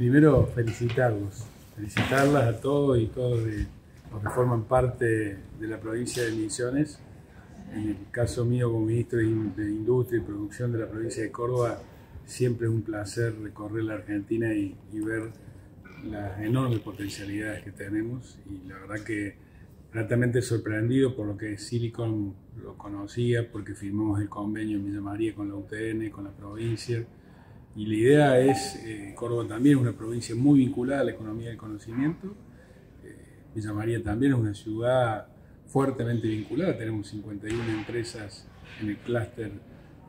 primero felicitarlos, felicitarlas a todos y todos los que forman parte de la provincia de Misiones. En el caso mío como ministro de Industria y Producción de la provincia de Córdoba, siempre es un placer recorrer la Argentina y, ver las enormes potencialidades que tenemos. Y la verdad que gratamente sorprendido por lo que Silicon lo conocía, porque firmamos el convenio en Villa María con la UTN, con la provincia, y la idea es, eh, Córdoba también es una provincia muy vinculada a la economía del conocimiento, eh, Villa María también es una ciudad fuertemente vinculada, tenemos 51 empresas en el clúster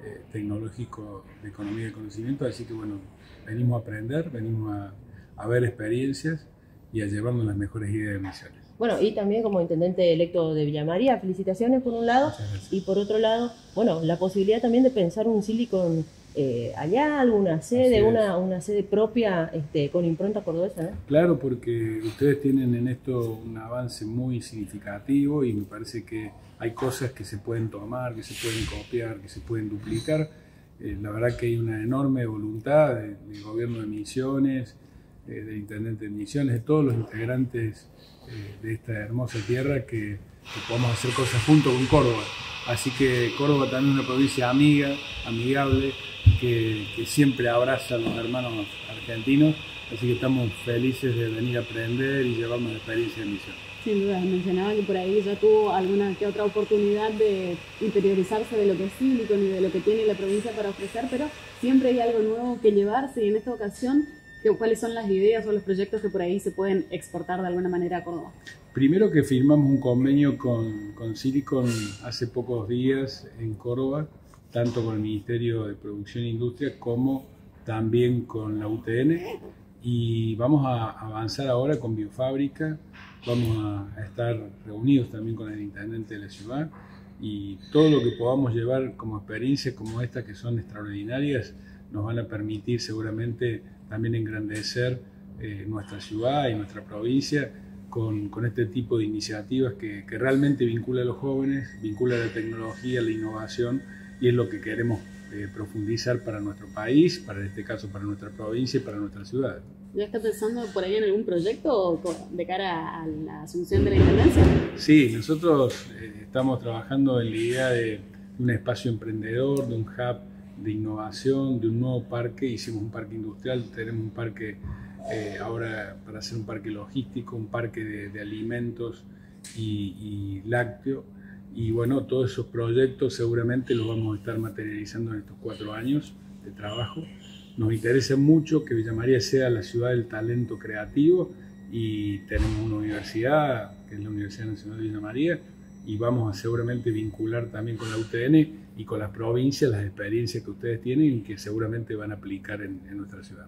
eh, tecnológico de economía del conocimiento, así que bueno, venimos a aprender, venimos a, a ver experiencias y a llevarnos las mejores ideas de misiones. Bueno, y también como intendente electo de Villa María, felicitaciones por un lado, y por otro lado, bueno, la posibilidad también de pensar un Silicon eh, allá, alguna sede, una, una, sede propia este, con impronta cordobesa. Claro, porque ustedes tienen en esto un avance muy significativo y me parece que hay cosas que se pueden tomar, que se pueden copiar, que se pueden duplicar. Eh, la verdad que hay una enorme voluntad del, gobierno de Misiones, eh, del intendente de Misiones, de todos los integrantes de esta hermosa tierra que, que podamos hacer cosas juntos con Córdoba. Así que Córdoba también es una provincia amiga, amigable, que, siempre abraza a los hermanos argentinos, así que estamos felices de venir a aprender y llevarnos la experiencia de misión. Sin duda, mencionaba que por ahí ya tuvo alguna que otra oportunidad de interiorizarse de lo que es Silicon y de lo que tiene la provincia para ofrecer, pero siempre hay algo nuevo que llevarse y en esta ocasión, ¿cuáles son las ideas o los proyectos que por ahí se pueden exportar de alguna manera a Córdoba? Primero que firmamos un convenio con, con Silicon hace pocos días en Córdoba, tanto con el Ministerio de Producción e Industria como también con la UTN. Y vamos a avanzar ahora con Biofábrica, vamos a estar reunidos también con el intendente de la ciudad y todo lo que podamos llevar como experiencias como esta que son extraordinarias nos van a permitir seguramente también engrandecer eh, nuestra ciudad y nuestra provincia con, con, este tipo de iniciativas que, que realmente vincula a los jóvenes, vincula la tecnología, la innovación y es lo que queremos eh, profundizar para nuestro país, para este caso para nuestra provincia y para nuestra ciudad. ¿Ya está pensando por ahí en algún proyecto de cara a la asunción de la intendencia? Sí, nosotros eh, estamos trabajando en la idea de un espacio emprendedor, de un hub de innovación, de un nuevo parque. Hicimos un parque industrial, tenemos un parque eh, ahora para hacer un parque logístico, un parque de, alimentos y, y lácteo y bueno, todos esos proyectos seguramente los vamos a estar materializando en estos cuatro años de trabajo. Nos interesa mucho que Villa María sea la ciudad del talento creativo y tenemos una universidad, que es la Universidad Nacional de Villa María, y vamos a seguramente vincular también con la UTN y con las provincias las experiencias que ustedes tienen y que seguramente van a aplicar en, nuestra ciudad.